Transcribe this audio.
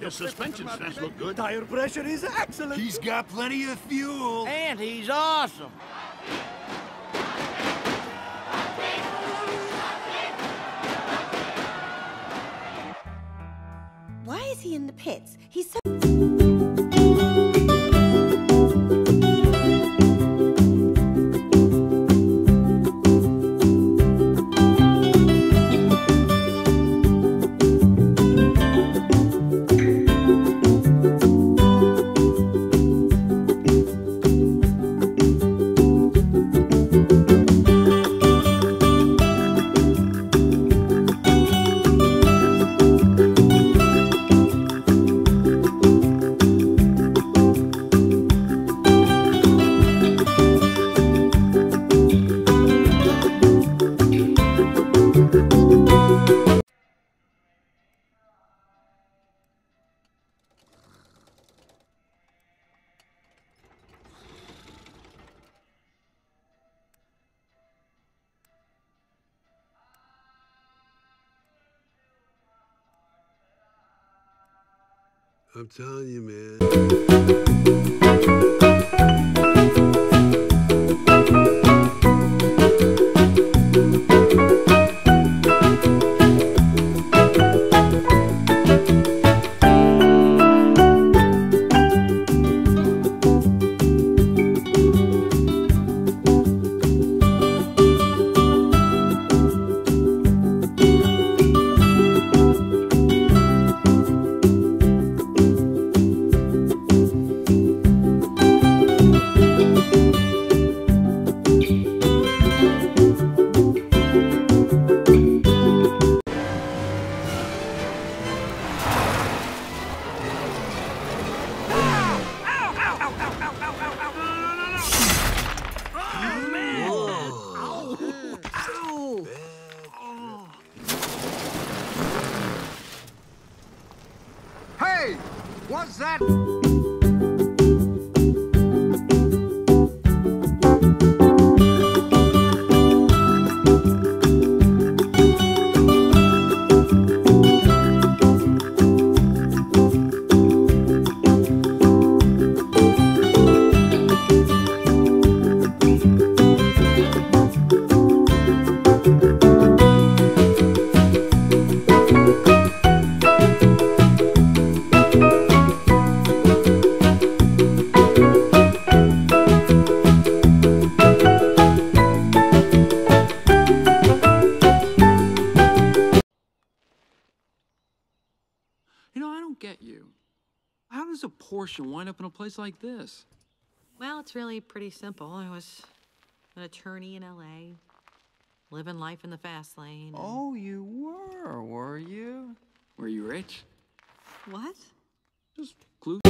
Your suspension strength look good. Tire pressure is excellent. He's got plenty of fuel. And he's awesome. Why is he in the pits? He's so. I'm telling you, man. What's that? You know, I don't get you. How does a Porsche wind up in a place like this? Well, it's really pretty simple. I was an attorney in LA, living life in the fast lane. and- Oh, you were, were you? Were you rich? What? Just clue.